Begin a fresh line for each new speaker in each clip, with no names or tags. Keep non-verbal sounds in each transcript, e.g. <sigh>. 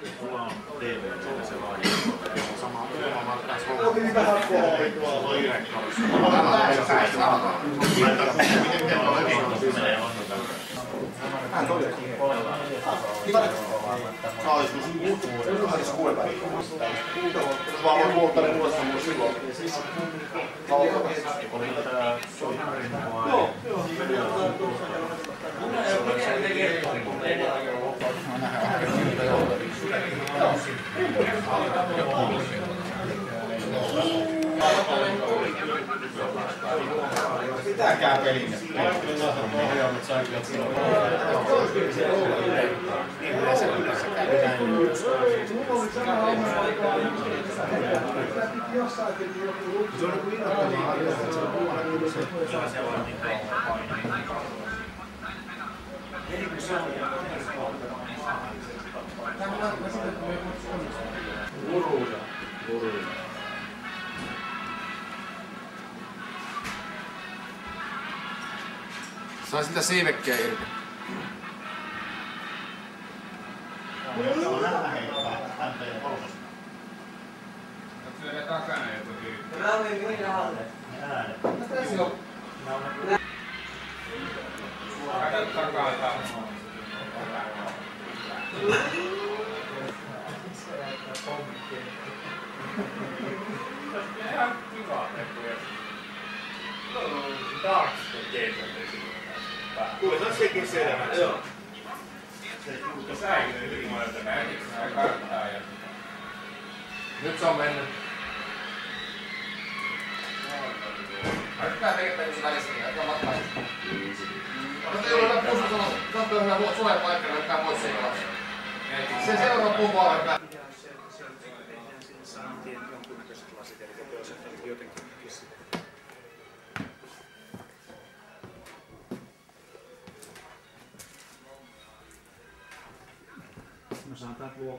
Mulla on TV, että se vaan sama sama tässä on. Otin vähän kooli tuolla direktorissa.
Ah, toi è No, siis kuinka? Vaan voi polttaa ne vuodessa mun silloin. Joo, Pitäkää pelinne.
Sain siivekkiä irti.
Kuule, sekin selvä. Joo.
Nyt se on mennyt. Hyvää tekemistä välissä, niin aika matkaa. Mutta ei ole hyvä suojan paikka, niin ottaa pois siitä vasta. Se seuraava puu vaan hyvä.
No sanotaan, että luo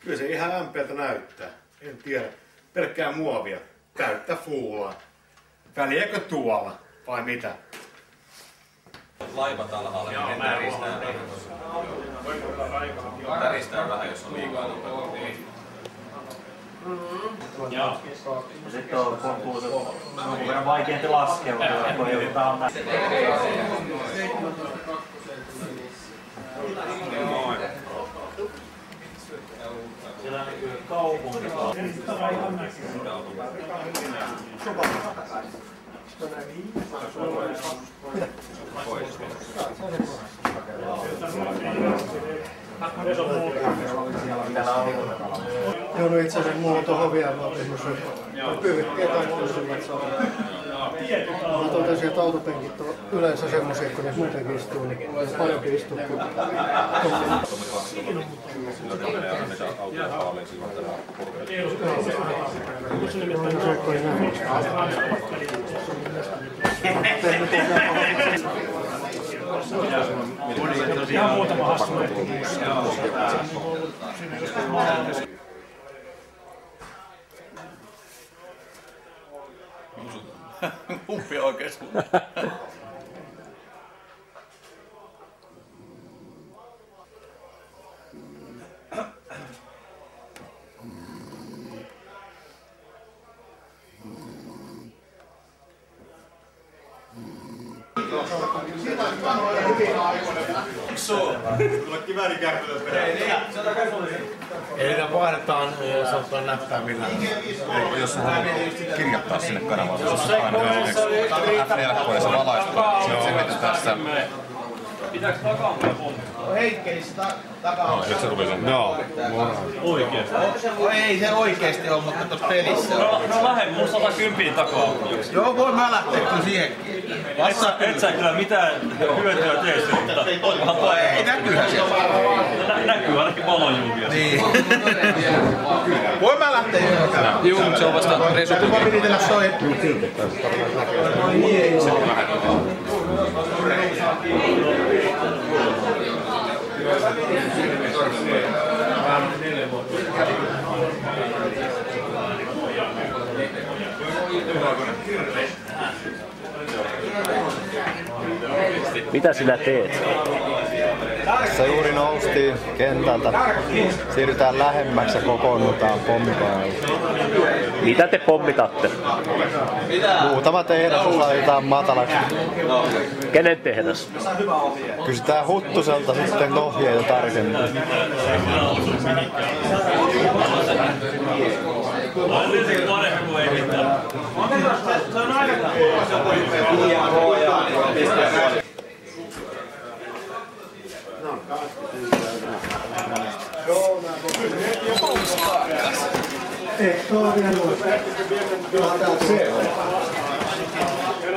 Kyllä se ihan ämpeältä näyttää. En tiedä. Pelkkää muovia. Täyttä fuulaa. Väliäkö tuolla? Vai mitä?
laivat alhaalla, niin ne täristää. Täristää vähän, jos on liikaa nopeutta.
Ja sitten on kohtuus, jonkun verran vaikeampi laskeutua, kun joudutaan näin.
Joo, no itse asiassa mulla on tuohon vielä vaan tehnyt se. Pyyhkkiä taitteellisemmat saa. Mä totesin, että autopenkit on yleensä semmoisia, kun ne muutenkin istuu, niin on no se kun.
Ihan muutama hassu.
Kumpi oikeesti? <laughs>
ottaa näppäimillä.
Jos sä haluat kirjoittaa sinne kanavalle, jos sä painat esimerkiksi F4, kun se valaistuu, se mitä tässä...
Pitääkö takamulla pomppaa?
No, nyt se tuli sen.
Joo.
Oikeesti?
Ei se oikeesti ole, mutta tuossa pelissä on.
No, no lähde mun 110 takaa.
Joo, voi mä lähteä kyllä siihenkin.
Et sä, et sä kyllä mitään hyötyä tee mutta onhan toi.
Ei näkyyhän se.
Nä, näkyy ainakin valonjulvia.
Niin. <laughs> Voi mä lähteä johonkin.
Juu, se on vasta resu.
Vaan viritellä soi.
Mitä sinä teet?
Tässä juuri noustiin kentältä. Siirrytään lähemmäksi ja kokoonnutaan pommipäivällä.
Mitä te pommitatte?
Muutama tehdas laitetaan matalaksi.
Kenen tehdas?
Kysytään Huttuselta sitten ohjeita tarkemmin.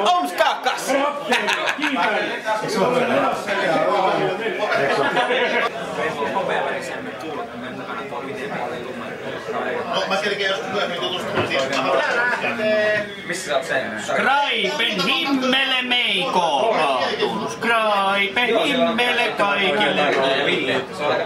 Oms kakas!
No, mä kerkeän joskus myöhemmin tutustumaan siihen.
Missä sä oot sen?
Skraipen himmele meiko Skraipen himmele kaikille.
Ville, se on aika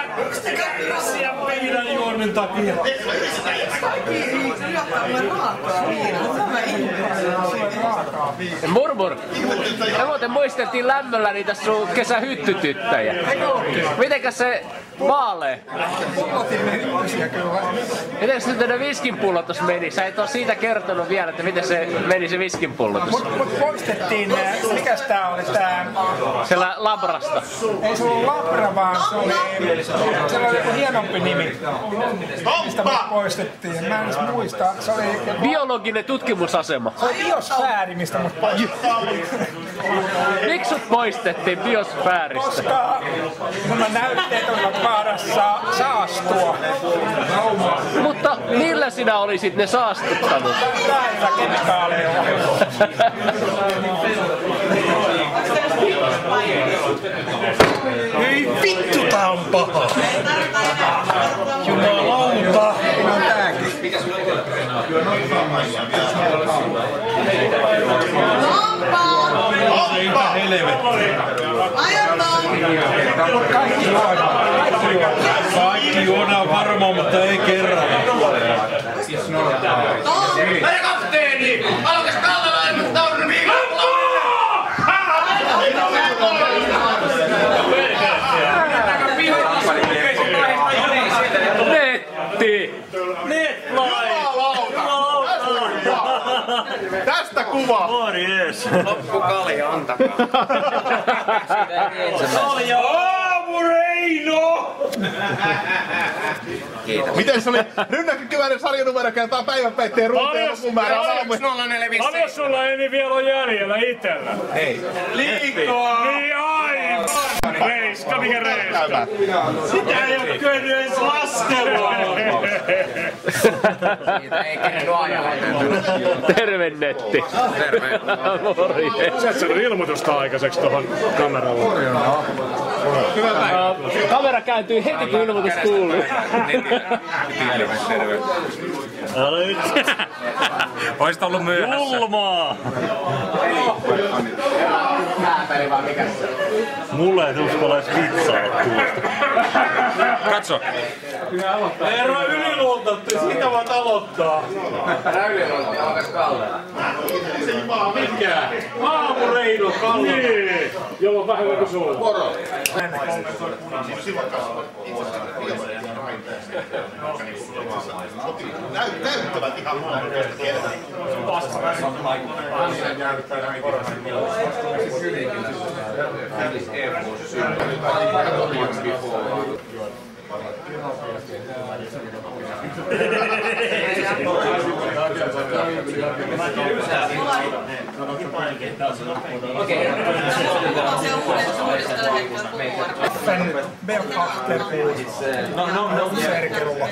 Asia meidän juonnin takia.
Murmur, me muuten muisteltiin lämmöllä niitä sun kesähyttytyttäjä. Mitenkäs se vaalee? Miten se teidän viskinpullotus meni? Sä et ole siitä kertonut vielä, että miten se meni se viskinpullotus.
Mut poistettiin, äh, mikäs tää oli tää,
Siellä labrasta.
ei se ollut Labra vaan se oli, se oli joku hienompi nimi. Mistä mut poistettiin, mä en edes muista, se oli joku,
Biologinen tutkimusasema.
se oli biosfääri, mistä mut poistettiin.
Miksi sut poistettiin biosfääristä?
Koska nämä näytteet olivat vaarassa saastua.
Mutta millä sinä olisit ne saastuttanut?
Näillä kemikaaleilla.
Ei vittu tää on paha. Jumalauta.
On tääkin. Kaikki juodaan. Kaikki juodaan.
Kaikki juodaan varmaan, mutta ei kerralla.
Herra kapteeni! Alkas
Tästä kuva!
Morjes! <laughs>
Aamureino!
Miten se oli? Rynnäkkökyväinen sarjanumero kertaa päivänpäitteen runteen lukumäärä aamuja.
Paljon sulla eni vielä on jäljellä itellä?
Liikaa!
Niin aivan! Reiska, mikä reiska? Sitä ei ole kyennyt edes laskella!
Terve netti! Terve! Morjes!
Sä et saanut ilmoitusta aikaiseksi tuohon kameralle.
Kamera kääntyy heti kun ilmoitus kuuluu.
Älä nyt! Oisit ollut myöhässä. Julmaa! Mulle ei uskalla edes vitsaa tuosta. Katso. Herra yliluontatti, siitä voit aloittaa. Mikä? Aamureino Kalle. Niin, jolla on vähemmän kuin sulla. Moro.
Näyttävät ihan luonnollisesti tiedetään.
Fen Belkahterbuus.
No, no, no.
Serkerulla.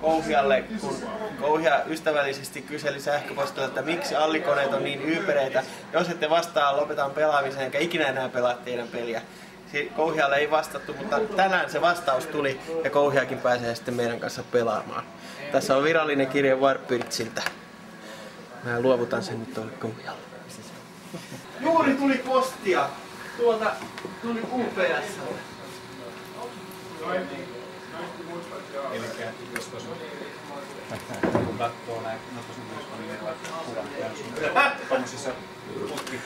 Kouhialle, kun Kouhia ystävällisesti kyseli sähköpostilla, että miksi allikoneet on niin yypereitä. Jos ette vastaa, lopetan pelaamisen, enkä ikinä enää pelaa teidän peliä. Kouhialle ei vastattu, mutta tänään se vastaus tuli ja Kouhiakin pääsee sitten meidän kanssa pelaamaan. Tässä on virallinen kirje Warpyrtsiltä. Mä luovutan sen nyt tuolle Kouhialle. Juuri tuli postia. Tuolta tuli UPS.
Elikkä jos tuossa kun katsoo näin, no myös on erilaiset kuvat ja sun tommosissa putki,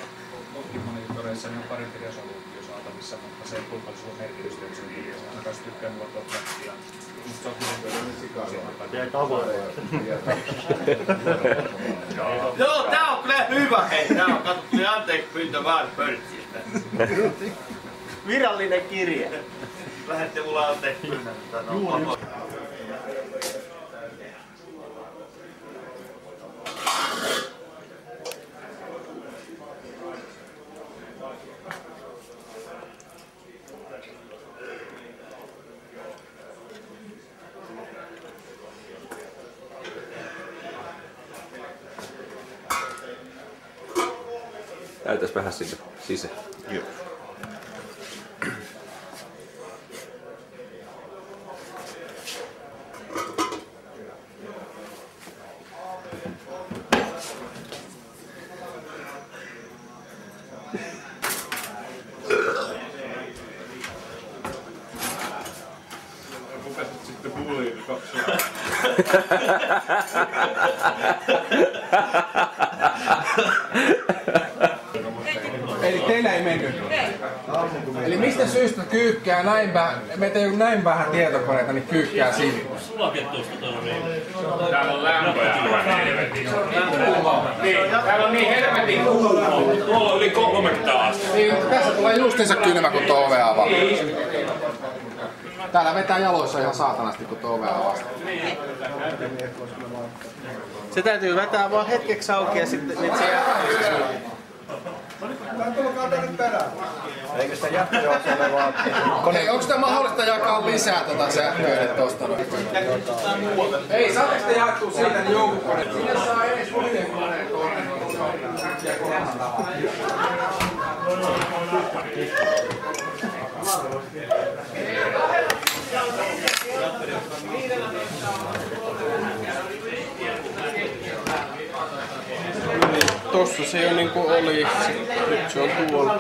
putkimonitoreissa niin on parin eri resoluutio saatavissa, mutta se kuinka paljon sulla merkitystä, se on kirjassa. Mä kanssa tykkään luottaa plattia. Musta se on kuitenkin
Jäi tavoitteet.
Joo, tää on kyllä hyvä. Hei, tää on katsottu anteeksi pyyntö vaan pörtsiltä. Virallinen kirje. Lähette mulle anteeksi pyynnön. Juuri.
Näytäis vähän sinne sisään. Joo.
Rupesit sitten buliin kaksi
Eli teillä ei mennyt. Eli mistä syystä kyykkää näin vähän, meitä ei näin vähän tietokoneita, niin kyykkää sinne.
Täällä on lämpöä aivan helvetin.
Niin, täällä on niin helvetin kuuma.
Tuolla on yli 30 astetta.
Niin, tässä tulee justiinsa kylmä, kun tuo ove avaa. Täällä vetää jaloissa ihan saatanasti, kun tuo ove avaa.
Se täytyy vetää vaan hetkeksi auki ja sitten se jää.
Eikö sitä jättöjohtajalle vaan...
Hei, onko tämä mahdollista jakaa lisää tätä sähköä tosta noin? Ei, saatteko te jaettua siitä niin? Sinne saa edes muiden koneen tuonne.
Tossa se jo niinku oli, nyt se on tuolla.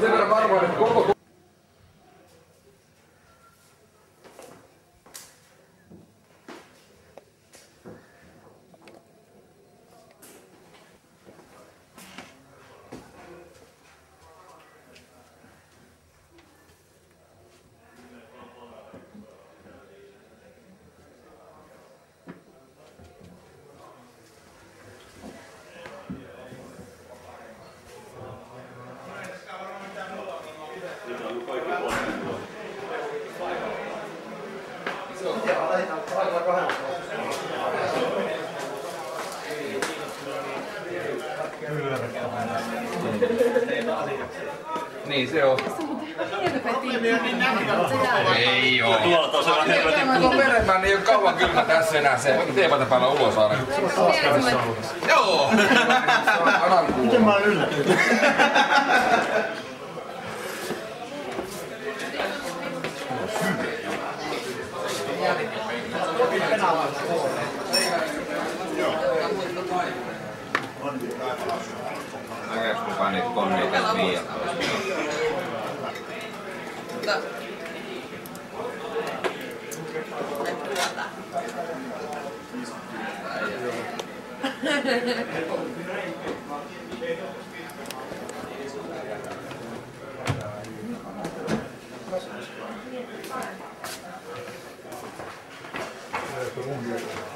Sen verran varmaan, että koko ole kauan kylmä tässä enää se teepaita päällä ulosaaren. Joo! <laughs>
Miten mä oon yllätynyt?
Mä niin.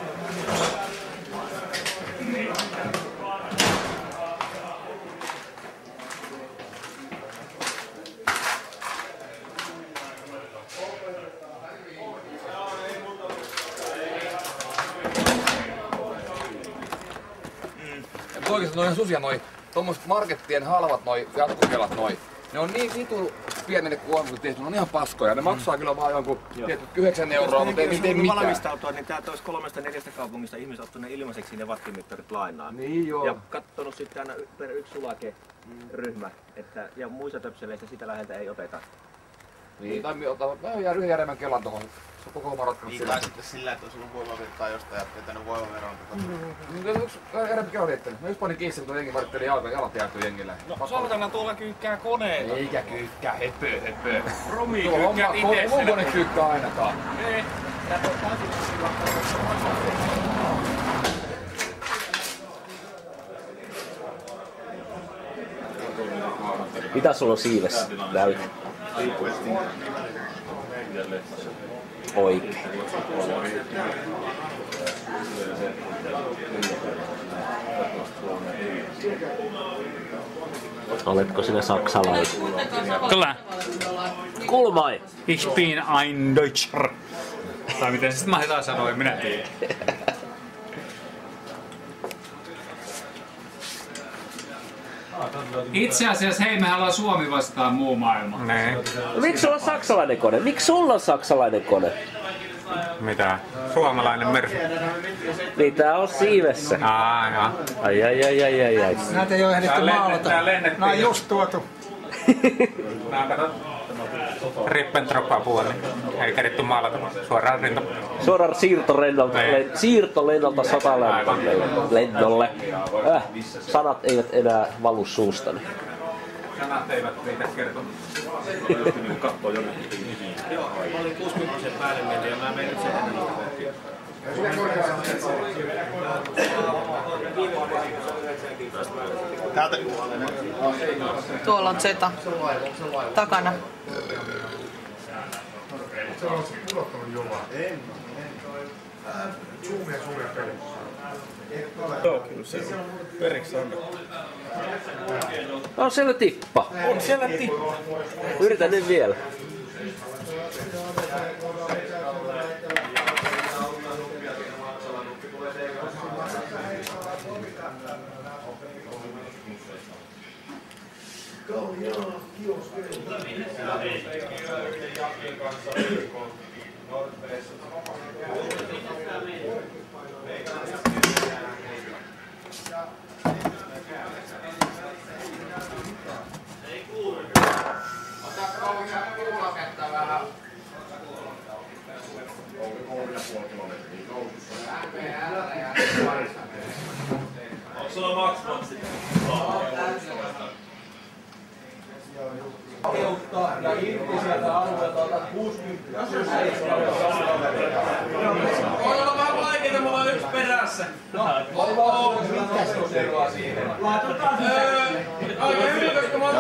Mutta...
Oikeesti noin susia noi, tommoset markettien halvat noi jatkokelat noi. Ne on niin vitu pienelle kuohon tehty, ne on ihan paskoja. Ne maksaa kyllä vaan jonkun tietty 9 euroa, mutta ei niitä mitään.
valmistautua, niin täältä olisi kolmesta neljästä kaupungista ihmiset ottanut ilmaiseksi ne wattimittarit lainaan.
Niin joo.
Ja kattonut sitten aina per yksi sulake ryhmä, että, ja muissa töpseleissä sitä läheltä ei oteta.
Niin, tai ottaa, mä jää yhden järjemmän kelan tohon. Se on koko homma ratkaisu
Niin, tai sitten sillä, että olisi ollut voimavirtaa jostain ja vetänyt voimaveron.
Niin, yksi järjemmän kelan heittänyt. Mä just panin kiinni, kun jengi vartteli jalka, jalat jäätyy jengille.
No saatana tuolla kyykkää koneita.
Eikä kyykkää, höpö, höpö.
Romi
Tuo
kyykkää itse
mun kone kyykkää ainakaan.
Ei.
Mitä sulla on siivessä? Näyt. Oikein. Oletko sinä saksalainen?
Kyllä.
Kulmai.
Ich bin ein Deutscher. Tai miten se sitten sanoa, en minä tiedä. <laughs> Itse asiassa hei, mehän ollaan Suomi vastaan muu maailma.
Nee.
Miksi sulla on saksalainen kone? Miksi sulla on saksalainen kone?
Mitä? Suomalainen mersu.
Niin tää on siivessä.
Aa, joo.
Ai ai ai ai ai ai.
Näitä ei ole ehditty maalata. Nämä on just tuotu.
Nää. Rippentroppa puoli. Ei keritty maalata. Suoraan rinta.
Suoraan siirtolennolta,
Niin.
len, siirtolennolta satalennolle. lennolle. Äh, sanat eivät enää valu suustani.
Sanat eivät riitä kertomaan.
Jonnekin. Joo, mä olin 60 päälle mennyt ja mä menin sen ennen kohti.
Täältä.
Tuolla on Zeta takana.
Se on pudottanut jollain. En. Zoomia suuria.
Joo, kyllä se on. Periksi on.
On siellä tippa.
On siellä tippa.
Yritän nyt vielä.
Onko sulla maksmat
Ja irti sieltä alueelta otat 60.
Voi olla vähän vaikeeta, mulla on yksi perässä.
Voi vaan olla mitkä se on eroa siihen.
Öö, aika hyvin, koska mä oon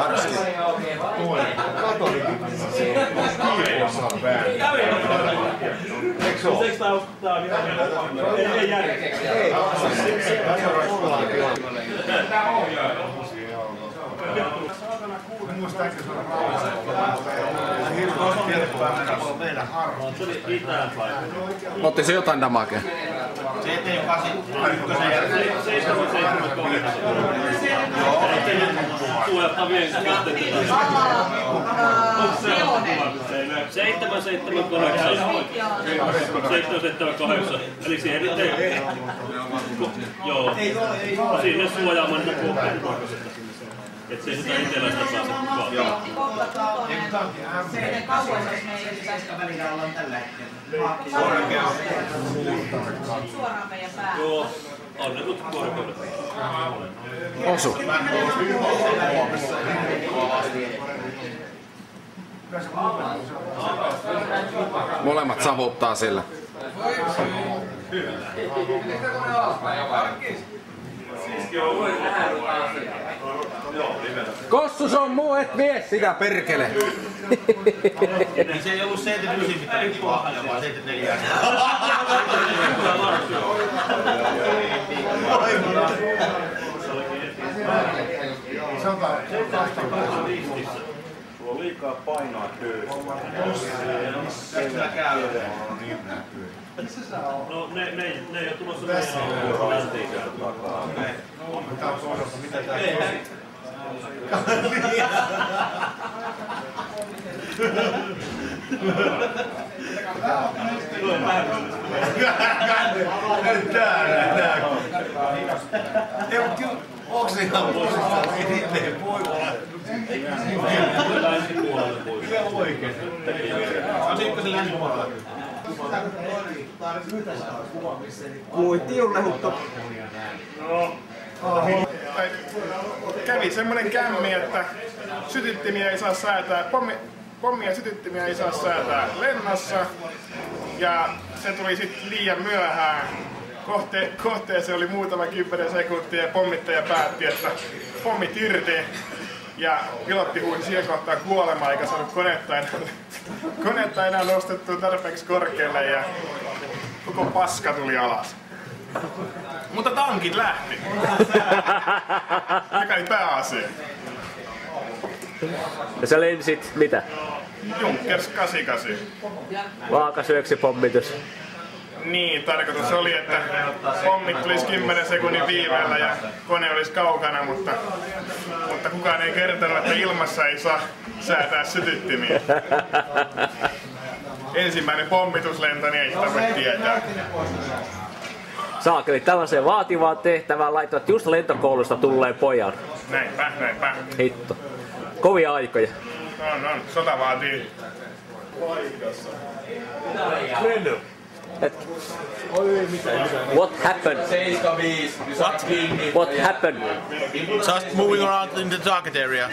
Eikö se ole?
Eikö tää tää on ihan ei, ei järkeä.
Ei, Tää on joo. Mä
Se.
Otti se jotain damakea?
Vielä Seitsemän, seitsemän, kahdeksan. Seitsemän, seitsemän, kahdeksan. Eli siihen nyt ei... Joo. Sinne suojaamaan niitä kohteita. Et se sitä etelästä pääse kukaan. Joo.
Miten kauan jos me ei pitäisi
välillä ollaan tällä hetkellä.
suoraan meidän päälle.
Joo. Onnetut korkeudet.
Osu. Molemmat savuttaa sillä. Kossus on muu, et vie sitä perkele.
Niin se ei ollut 79, mitä piti vahvaa, vaan 74.
Sulla on liikaa painoa köystä.
No ne, ne, ne ei ole tulossa meidän läntiikään takaa.
Täällä, täällä. Ei, mut kyllä, onks se ihan tosissaan? Ei niitä ei voi olla. Kyllä oikein.
Asitko se länsipuolella?
Kuitti on lehuttu.
kävi semmonen kämmi, että sytyttimiä ei saa säätää, pommi, pommia ja sytyttimiä ei saa säätää lennossa. Ja se tuli sitten liian myöhään. Kohte, kohteeseen oli muutama kymmenen sekuntia ja pommittaja päätti, että pommit irti. Ja pilotti huusi siihen kohtaan kuolemaan eikä saanut konetta enää, konetta enää nostettua tarpeeksi korkealle ja koko paska tuli alas. Mutta tankit lähti. Mikä oli pääasia.
Ja sä lensit mitä?
Junkers 88.
Vaakasyöksi pommitus.
Niin, tarkoitus oli, että pommit tulisi 10 sekunnin viiveellä ja kone olisi kaukana, mutta, mutta kukaan ei kertonut, että ilmassa ei saa säätää sytyttimiä. Ensimmäinen pommituslento, niin ei sitä voi tietää.
Saakeli, tällaiseen vaativaan tehtävään laittavat just lentokoulusta tulleen pojan.
Näinpä, näinpä.
Hitto. Kovia aikoja.
On, on. Sota vaatii. <laughs>
What happened?
What?
What happened?
Just moving around in the target area.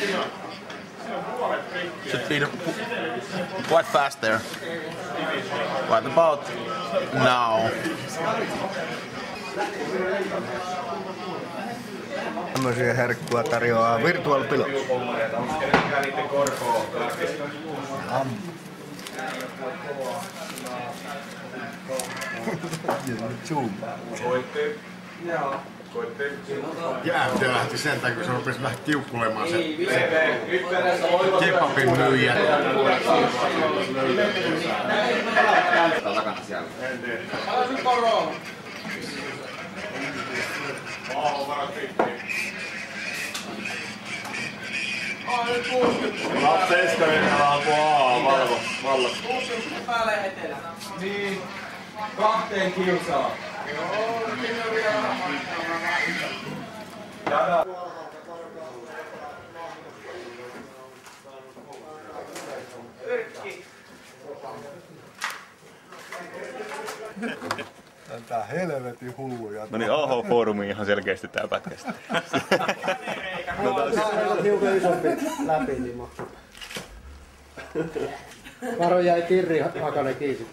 Should be quite fast there. What about now?
Tämmöisiä herkkua tarjoaa Virtual Pilot. Am. Zoom.
Jäähtö lähti sen takia, kun se rupesi vähän kiukkulemaan se, se kebabin myyjä.
takana siellä.
Seiskanen alkoi A, valvo, valvo.
päälle etelä. Niin. Kahteen kilsaa.
Tää helvetin hulluja.
No niin, AH-foorumi ihan selkeästi tää pätkästä. <laughs>
No, tää on hiukan isompi läpi, niin maksuu. Varo jäi Kirri Hakanen kiinni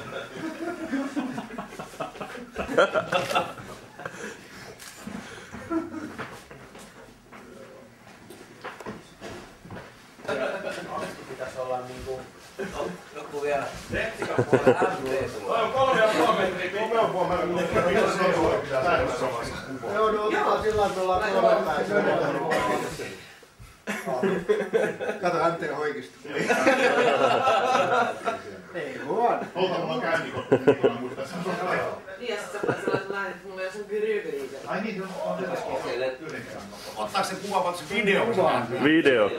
sitten.
Pitäis olla niinku joku vielä.
Kolme ja puoli metriä. Kolme ja puoli metriä.
Joo, no otetaan sillä ollaan kolme päässä.
Kato, Antti on hoikista. <laughs>
Ei huono.
Olta mulla käynnikot.
Niin, ja sit sä pääset sellaisen lähdet, että mulla ei ole sun gyryberiitä.
Ai niin, on Ottaa se kuva, vaan se video.
Video.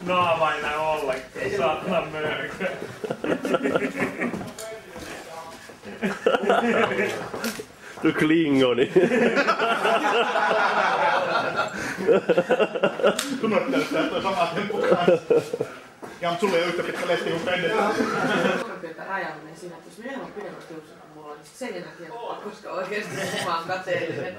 Naama ei näy ollenkaan. Saatana mörkö.
Du
että sama kanssa. Ja mut sulla ei ole yhtä pitkä lesti kuin Bendellä.
Että rajallinen siinä, että jos minä on pidemmät hiukset kuin mulla, niin sen takia, koska oikeesti mä oon kateellinen.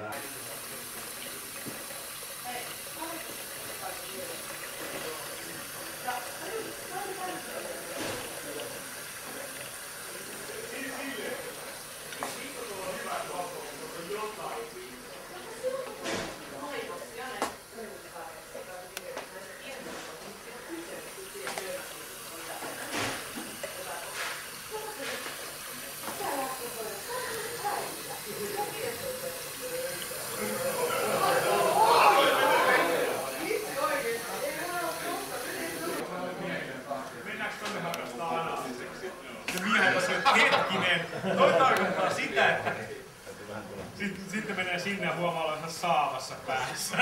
Se miehet on sieltä, hetkinen. Toi tarkoittaa sitä, että sitten, sitten menee sinne ja huomaa olevansa saavassa päässä.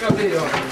Käytiin joo.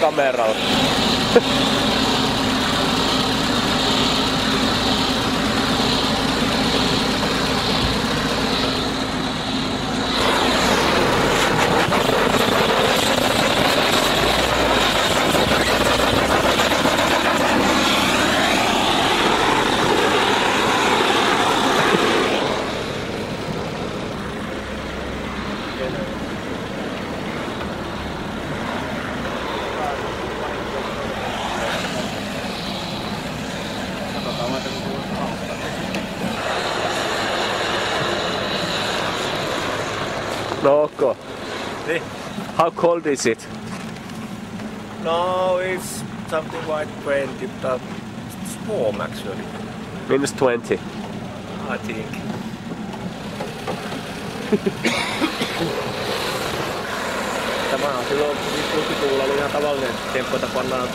kameralla. No okay.
Niin.
How cold is it?
No, it's something like 20, but it's warm actually.
Minus 20.
I think. <coughs> Tämä on silloin 60-luvulla ollut ihan tavallinen temppu, että pannaan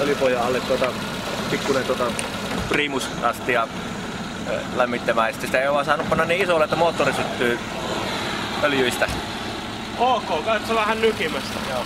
öljypojan alle tuota, pikkuinen tuota, primusastia ö, lämmittämään. Ja sitten sitä ei ole vaan saanut panna niin isolle, että moottori syttyy öljyistä.
Ok, katso vähän nykimästä.
Joo.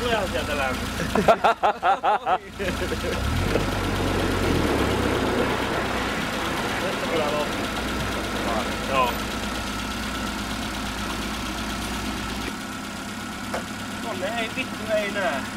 Tuleehan sieltä lämmin. <laughs> Nyt kyllä loppu. Joo. Tonne ei vittu ei näe.